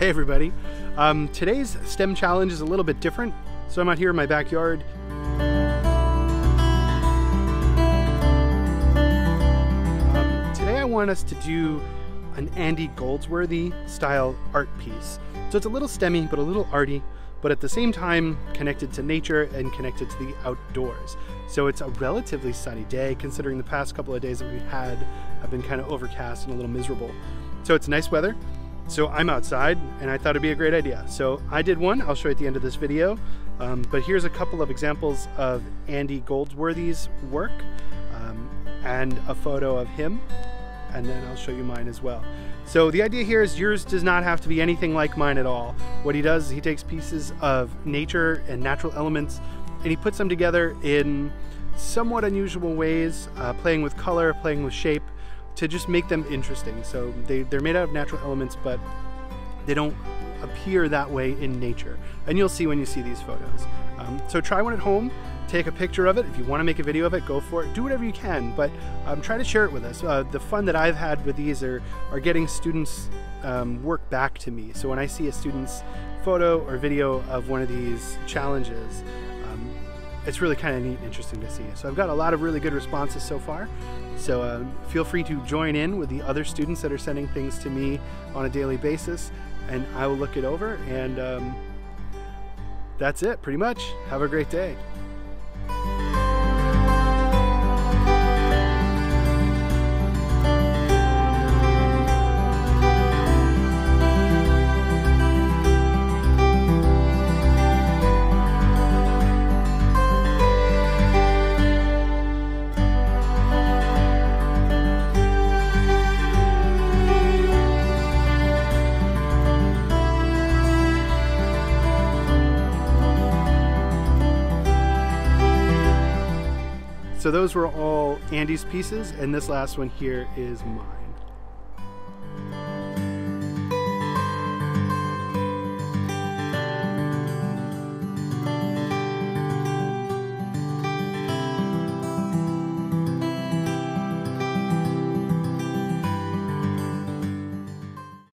Hey everybody. Um, today's STEM challenge is a little bit different. So I'm out here in my backyard. Um, today I want us to do an Andy Goldsworthy style art piece. So it's a little STEMmy, but a little arty, but at the same time connected to nature and connected to the outdoors. So it's a relatively sunny day considering the past couple of days that we've had have been kind of overcast and a little miserable. So it's nice weather. So I'm outside and I thought it'd be a great idea. So I did one, I'll show you at the end of this video. Um, but here's a couple of examples of Andy Goldsworthy's work um, and a photo of him. And then I'll show you mine as well. So the idea here is yours does not have to be anything like mine at all. What he does is he takes pieces of nature and natural elements and he puts them together in somewhat unusual ways, uh, playing with color, playing with shape, to just make them interesting. So they, they're made out of natural elements, but they don't appear that way in nature. And you'll see when you see these photos. Um, so try one at home, take a picture of it. If you want to make a video of it, go for it. Do whatever you can, but um, try to share it with us. Uh, the fun that I've had with these are, are getting students um, work back to me. So when I see a student's photo or video of one of these challenges, it's really kind of neat and interesting to see. So I've got a lot of really good responses so far. So uh, feel free to join in with the other students that are sending things to me on a daily basis and I will look it over and um, that's it pretty much. Have a great day. So those were all Andy's pieces, and this last one here is mine.